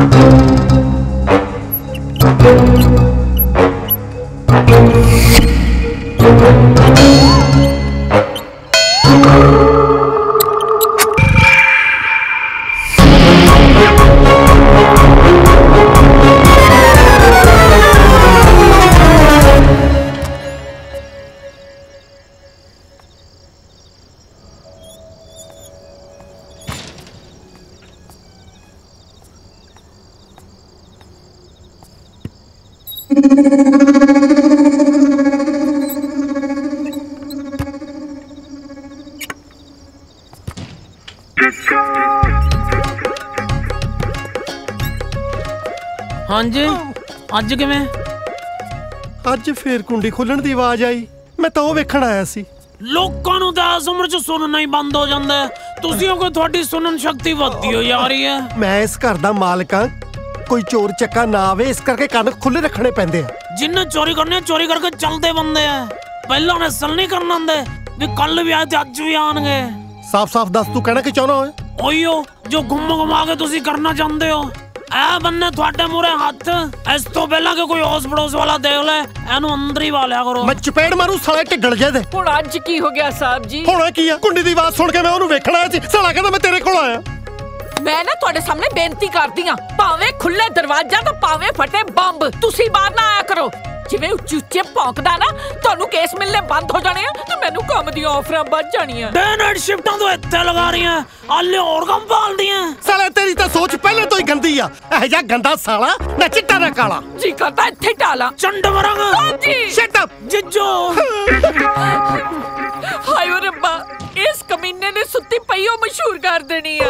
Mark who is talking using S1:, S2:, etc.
S1: Música ਹਾਂਜੀ ਅੱਜ ਕਿਵੇਂ?
S2: ਅੱਜ ਫੇਰ ਕੁੰਡੀ ਖੋਲਣ ਦੀ ਆਵਾਜ਼ ਆਈ। ਮੈਂ ਤਾਂ ਉਹ ਵੇਖਣ ਆਇਆ ਸੀ।
S1: ਲੋਕਾਂ ਨੂੰ ਤਾਂ ਇਸ ਉਮਰ 'ਚ ਸੁਣਨਾ ਹੀ ਬੰਦ ਹੋ ਜਾਂਦਾ। ਤੁਸੀਂ ਉਹ ਕੋਈ ਤੁਹਾਡੀ ਸੁਣਨ ਸ਼ਕਤੀ ਵੱਧਦੀ ਹੋ ਜਾ ਰਹੀ ਹੈ
S2: ਮੈਂ ਇਸ ਘਰ ਦਾ ਮਾਲਕ ਹਾਂ। ਕੋਈ ਚੋਰ ਚੱਕਾ ਨਾ ਆਵੇ ਇਸ ਕਰਕੇ ਕੰਨ ਖੁੱਲੇ ਰੱਖਣੇ ਪੈਂਦੇ ਆ।
S1: ਜਿੰਨੇ ਚੋਰੀ ਕਰਨੇ ਚੋਰੀ ਕਰਕੇ ਚੱਲਦੇ ਬੰਦੇ ਆ। ਪਹਿਲਾਂ ਨੇ ਅਸਲ ਨਹੀਂ ਕਰਨ ਆਂਦੇ ਵੀ ਕੱਲ ਵੀ ਆਏ ਤੇ ਅੱਜ ਵੀ ਆਣਗੇ
S2: ਸਾਫ਼-ਸਾਫ਼ ਦੱਸ ਤੂੰ ਕਹਿਣਾ ਕਿ ਚਾਹੁੰਦਾ ਓਏ
S1: ਓਯੋ ਜੋ ਘੁੰਮ ਘੁਮਾ ਕੇ ਤੁਸੀਂ ਕਰਨਾ ਚਾਹੁੰਦੇ ਹੋ। ਐ ਬੰਨੇ ਤੁਹਾਡੇ ਮੂਰੇ ਹੱਥ ਇਸ ਤੋਂ ਪਹਿਲਾਂ ਕਿ ਕੋਈ ਹੋਸ ਪੜੋਸ ਵਾਲਾ ਦੇਖ ਲੈ ਇਹਨੂੰ ਅੰਦਰ ਹੀ ਵਾਲਿਆ ਕਰੋ।
S2: ਮੈਂ ਚਪੇੜ ਮਾਰੂ ਸਾਲੇ ਢਿੱਡਲ ਜੇ ਦੇ।
S3: ਹੁਣ ਅੱਜ ਕੀ ਹੋ ਗਿਆ ਸਾਹਿਬ ਜੀ?
S2: ਹੋਣਾ ਕੀ ਆ? ਕੁੰਡੀ ਦੀ ਆਵਾਜ਼ ਸੁਣ ਕੇ ਮੈਂ ਉਹਨੂੰ ਵੇਖਣ ਸੀ। ਸਾਲਾ ਕਹਿੰਦਾ ਮੈਂ ਤੇਰੇ ਕੋਲ ਆਇਆ।
S3: ਮੈਂ ਨਾ ਤੁਹਾਡੇ ਸਾਹਮਣੇ ਬੇਨਤੀ ਕਰਦੀ ਆ ਭਾਵੇਂ ਖੁੱਲੇ ਦਰਵਾਜ਼ਾ ਤਾਂ ਭਾਵੇਂ ਫਟੇ ਬੰਬ ਤੁਸੀਂ ਬਾਹਰ ਨਾ ਆਇਆ ਕਰੋ। ਜਿਵੇਂ ਉੱਚੀ ਉੱਚੇ ਭੌਂਕਦਾ ਨਾ ਤੁਹਾਨੂੰ ਕੇਸ ਮਿਲਨੇ ਬੰਦ ਹੋ ਜਾਣੇ ਆ ਤੇ ਮੈਨੂੰ ਕੰਮ ਦੀਆਂ ਆਫਰਾਂ ਵੱਧ ਜਾਣੀਆਂ।
S1: ਡੇ ਨਾਈਟ ਸ਼ਿਫਟਾਂ ਤੋਂ ਇੱਥੇ ਲਗਾ ਰਹੀਆਂ ਆਲੇ ਹੋਰ ਕੰਮ ਭਾਲਦੀਆਂ।
S2: ਸਾਲੇ ਤੇਰੀ ਤਾਂ ਸੋਚ ਪਹਿਲੇ ਤੋਂ ਹੀ ਗੰਦੀ ਆ। ਇਹ ਜਿਹਾ ਗੰਦਾ ਸਾਲਾ ਨਾ ਚਿੱਟਾ ਨਾ ਕਾਲਾ।
S3: ਜੀ ਕਰਦਾ ਇੱਥੇ ਢਾਲਾਂ।
S1: ਚੰਡ ਮਰਾਂਗਾ
S3: ਹਾਂਜੀ।
S2: ਸ਼ਟ ਅਪ
S1: ਜਿੱਜੋ।
S3: ਹਾਏ ਰੱਬਾ ਇਸ ਕਮੀਨੇ ਨੇ ਸੁੱਤੀ ਪਈ ਉਹ ਮਸ਼ਹੂਰ ਕਰ ਦੇਣੀ ਆ।